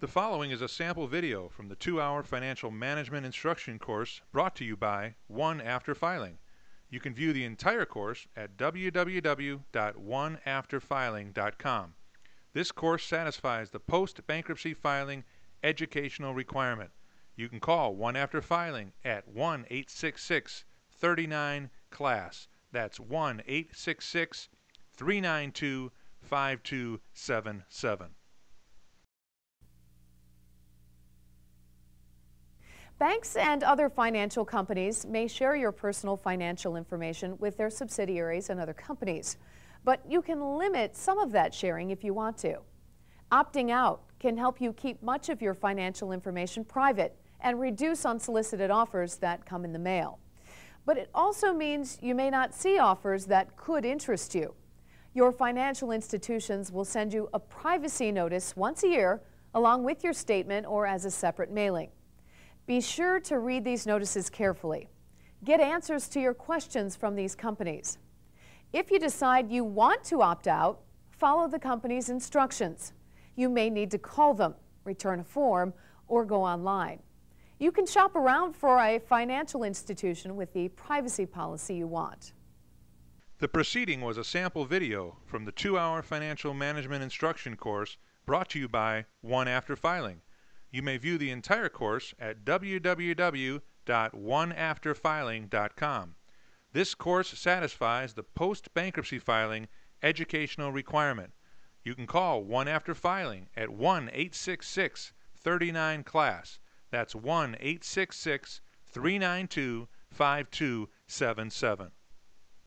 The following is a sample video from the two-hour financial management instruction course brought to you by One After Filing. You can view the entire course at www.oneafterfiling.com. This course satisfies the post-bankruptcy filing educational requirement. You can call One After Filing at 1-866-39-CLASS. That's 1-866-392-5277. Banks and other financial companies may share your personal financial information with their subsidiaries and other companies, but you can limit some of that sharing if you want to. Opting out can help you keep much of your financial information private and reduce unsolicited offers that come in the mail. But it also means you may not see offers that could interest you. Your financial institutions will send you a privacy notice once a year along with your statement or as a separate mailing. Be sure to read these notices carefully. Get answers to your questions from these companies. If you decide you want to opt out, follow the company's instructions. You may need to call them, return a form, or go online. You can shop around for a financial institution with the privacy policy you want. The proceeding was a sample video from the two-hour financial management instruction course brought to you by One After Filing. You may view the entire course at www.oneafterfiling.com. This course satisfies the post-bankruptcy filing educational requirement. You can call One After Filing at 1-866-39-CLASS. That's 1-866-392-5277.